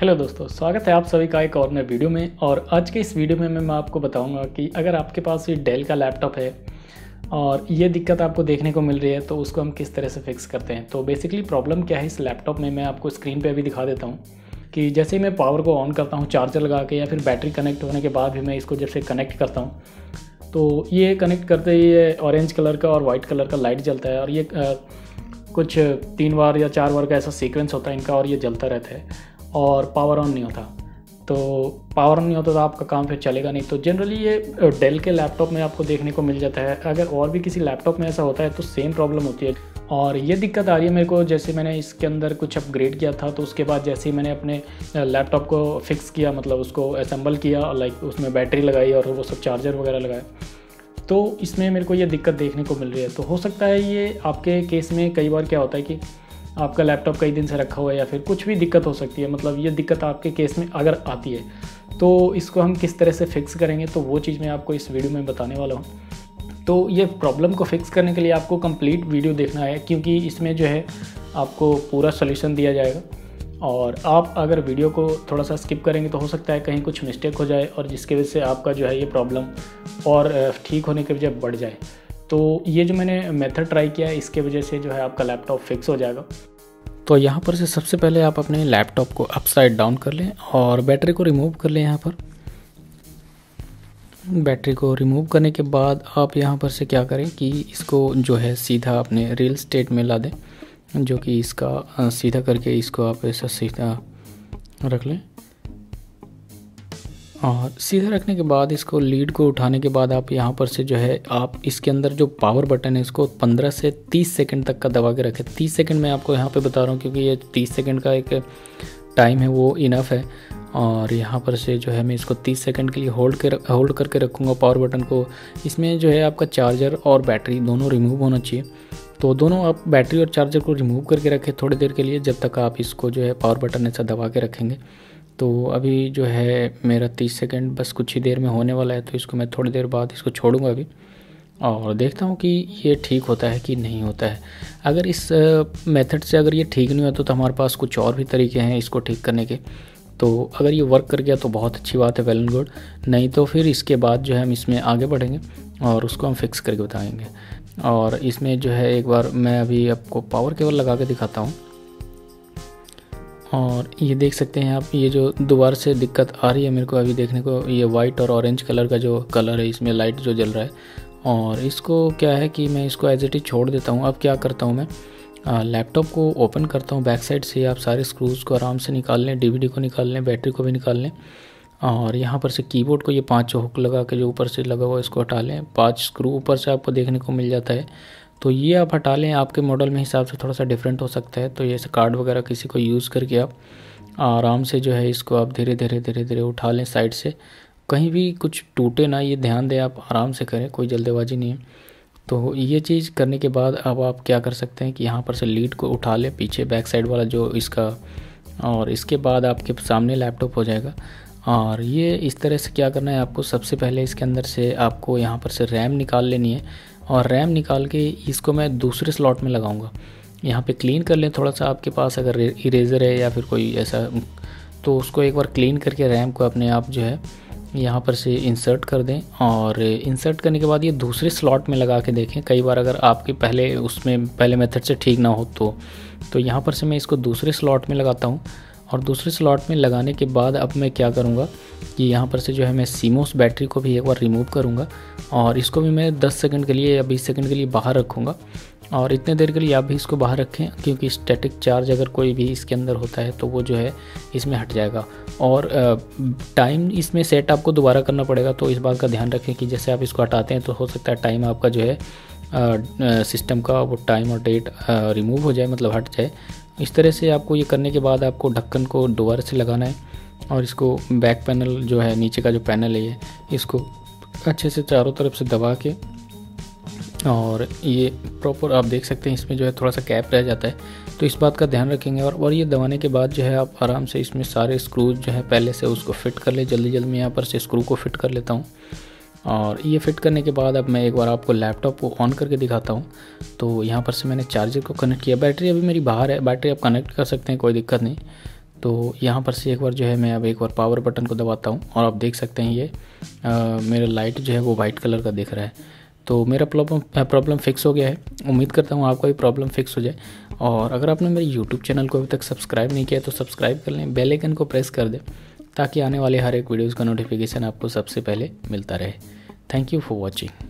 Hello दोस्तों, स्वागत है आप सभी का एक और नए वीडियो में। और आज के इस वीडियो में मैं आपको बताऊँगा कि अगर आपके पास ये डेल का लैपटॉप है और ये दिक्कत आपको देखने को मिल रही है तो उसको हम किस तरह से फिक्स करते हैं? तो बेसिकली प्रॉब्लम क्या है इस लैपटॉप में, मैं आपको स्क्रीन पर अभी दिखा देता हूँ कि जैसे ही मैं पावर को ऑन करता हूँ चार्जर लगा के या फिर बैटरी कनेक्ट होने के बाद भी मैं इसको जैसे कनेक्ट करता हूँ तो ये कनेक्ट करते ही ये ऑरेंज कलर का और वाइट कलर का लाइट जलता है। और ये कुछ तीन बार या चार बार का ऐसा सीक्वेंस होता है इनका और ये जलता रहता है। और पावर ऑन नहीं होता। तो पावर ऑन नहीं होता तो आपका काम फिर चलेगा नहीं। तो जनरली ये डेल के लैपटॉप में आपको देखने को मिल जाता है। अगर और भी किसी लैपटॉप में ऐसा होता है तो सेम प्रॉब्लम होती है। और ये दिक्कत आ रही है मेरे को, जैसे मैंने इसके अंदर कुछ अपग्रेड किया था तो उसके बाद जैसे ही मैंने अपने लैपटॉप को फिक्स किया मतलब उसको असेंबल किया लाइक उसमें बैटरी लगाई और वो सब चार्जर वगैरह लगाए तो इसमें मेरे को ये दिक्कत देखने को मिल रही है। तो हो सकता है ये आपके केस में कई बार क्या होता है कि आपका लैपटॉप कई दिन से रखा हुआ है या फिर कुछ भी दिक्कत हो सकती है मतलब ये दिक्कत आपके केस में अगर आती है तो इसको हम किस तरह से फिक्स करेंगे तो वो चीज़ मैं आपको इस वीडियो में बताने वाला हूँ। तो ये प्रॉब्लम को फिक्स करने के लिए आपको कंप्लीट वीडियो देखना है, क्योंकि इसमें जो है आपको पूरा सोल्यूशन दिया जाएगा। और आप अगर वीडियो को थोड़ा सा स्किप करेंगे तो हो सकता है कहीं कुछ मिस्टेक हो जाए और जिसकी वजह से आपका जो है ये प्रॉब्लम और ठीक होने के वजह बढ़ जाए। तो ये जो मैंने मेथड ट्राई किया है, इसके वजह से जो है आपका लैपटॉप फिक्स हो जाएगा। तो यहाँ पर से सबसे पहले आप अपने लैपटॉप को अपसाइड डाउन कर लें और बैटरी को रिमूव कर लें यहाँ पर। बैटरी को रिमूव करने के बाद आप यहाँ पर से क्या करें कि इसको जो है सीधा अपने रियल स्टेट में ला दें, जो कि इसका सीधा करके इसको आप ऐसा सीधा रख लें। और सीधा रखने के बाद इसको लीड को उठाने के बाद आप यहाँ पर से जो है, आप इसके अंदर जो पावर बटन है, इसको 15 से 30 सेकंड तक का दबा के रखें। 30 सेकंड मैं आपको यहाँ पे बता रहा हूँ, क्योंकि ये 30 सेकंड का एक टाइम है, वो इनफ है। और यहाँ पर से जो है, मैं इसको 30 सेकंड के लिए होल्ड कर होल्ड करके रखूँगा पावर बटन को। इसमें जो है, आपका चार्जर और बैटरी दोनों रिमूव होना चाहिए। तो दोनों आप बैटरी और चार्जर को रिमूव करके रखें थोड़ी देर के लिए, जब तक आप इसको जो है पावर बटन ऐसा दबा के रखेंगे। तो अभी जो है मेरा तीस सेकेंड बस कुछ ही देर में होने वाला है तो इसको मैं थोड़ी देर बाद इसको छोड़ूँगा अभी। और देखता हूँ कि ये ठीक होता है कि नहीं होता है। अगर इस मेथड से अगर ये ठीक नहीं होता तो हमारे पास कुछ और भी तरीके हैं इसको ठीक करने के। तो अगर ये वर्क कर गया तो बहुत अच्छी बात है वेल एंड गुड नहीं तो फिर इसके बाद जो है हम इसमें आगे बढ़ेंगे और उसको हम फिक्स करके बताएँगे। और इसमें जो है एक बार मैं अभी आपको पावर केबल लगा के दिखाता हूँ। और ये देख सकते हैं आप, ये जो दोबारा से दिक्कत आ रही है मेरे को अभी देखने को, ये वाइट और ऑरेंज कलर का जो कलर है, इसमें लाइट जो जल रहा है। और इसको क्या है कि मैं इसको एज इट इज़ छोड़ देता हूँ। अब क्या करता हूँ मैं? लैपटॉप को ओपन करता हूँ बैक साइड से, आप सारे स्क्रूज़ को आराम से निकाल लें डीवीडी को निकाल लें बैटरी को भी निकाल लें। और यहाँ पर से कीबोर्ड को ये पाँच हुक लगा के जो ऊपर से लगा हुआ इसको हटा लें। पाँच स्क्रू ऊपर से आपको देखने को मिल जाता है। तो ये आप हटा लें, आपके मॉडल में हिसाब से थोड़ा सा डिफरेंट हो सकता है। तो ये कार्ड वगैरह किसी को यूज़ करके आप आराम से जो है इसको आप धीरे धीरे धीरे धीरे उठा लें साइड से। कहीं भी कुछ टूटे ना, ये ध्यान दें, आप आराम से करें, कोई जल्दबाजी नहीं है। तो ये चीज़ करने के बाद अब आप क्या कर सकते हैं कि यहाँ पर से लीड को उठा लें, पीछे बैक साइड वाला जो इसका और इसके बाद आपके सामने लैपटॉप हो जाएगा। और ये इस तरह से क्या करना है, आपको सबसे पहले इसके अंदर से आपको यहाँ पर से रैम निकाल लेनी है। और रैम निकाल के इसको मैं दूसरे स्लॉट में लगाऊँगा। यहाँ पे क्लीन कर लें, थोड़ा सा आपके पास अगर इरेज़र है या फिर कोई ऐसा तो उसको एक बार क्लीन करके रैम को अपने आप जो है, यहाँ पर से इंसर्ट कर दें और इंसर्ट करने के बाद ये दूसरे स्लॉट में लगा के देखें। कई बार अगर आपके पहले, उसमें पहले मेथड से ठीक ना हो तो। तो यहाँ पर से मैं इसको दूसरे स्लॉट में लगाता हूँ। और दूसरे स्लॉट में लगाने के बाद अब मैं क्या करूँगा कि यहाँ पर से जो है मैं सीमोस बैटरी को भी एक बार रिमूव करूँगा और इसको भी मैं 10 सेकंड के लिए या 20 सेकंड के लिए बाहर रखूँगा। और इतने देर के लिए आप भी इसको बाहर रखें, क्योंकि स्टैटिक चार्ज अगर कोई भी इसके अंदर होता है तो वो जो है इसमें हट जाएगा। और टाइम इसमें सेट आपको दोबारा करना पड़ेगा तो इस बात का ध्यान रखें कि जैसे आप इसको हटाते हैं तो हो सकता है टाइम आपका जो है सिस्टम का वो टाइम और डेट रिमूव हो जाए मतलब हट जाए। इस तरह से आपको ये करने के बाद आपको ढक्कन को दोबारा से लगाना है और इसको बैक पैनल जो है, नीचे का जो पैनल है ये इसको अच्छे से चारों तरफ़ से दबा के और ये प्रॉपर आप देख सकते हैं, इसमें जो है थोड़ा सा कैप रह जाता है। तो इस बात का ध्यान रखेंगे और और ये दबाने के बाद जो है आप आराम से इसमें सारे स्क्रूज जो है पहले से उसको फिट कर ले। जल्दी जल्दी मैं यहाँ पर से स्क्रू को फिट कर लेता हूँ। और ये फिट करने के बाद अब मैं एक बार आपको लैपटॉप को ऑन करके दिखाता हूँ। तो यहाँ पर से मैंने चार्जर को कनेक्ट किया। बैटरी अभी मेरी बाहर है। बैटरी आप कनेक्ट कर सकते हैं कोई दिक्कत नहीं। तो यहाँ पर से एक बार जो है मैं अब एक बार पावर बटन को दबाता हूँ और आप देख सकते हैं ये आ, मेरा लाइट जो है वो वाइट कलर का दिख रहा है। तो मेरा प्रॉब्लम प्रॉब्लम फिक्स हो गया है। उम्मीद करता हूँ आपका भी प्रॉब्लम फिक्स हो जाए। और अगर आपने मेरे यूट्यूब चैनल को अभी तक सब्सक्राइब नहीं किया तो सब्सक्राइब कर लें। बेल को प्रेस कर दें। ताकि आने वाले हर एक वीडियोज़ का नोटिफिकेशन आपको सबसे पहले मिलता रहे। Thank you for watching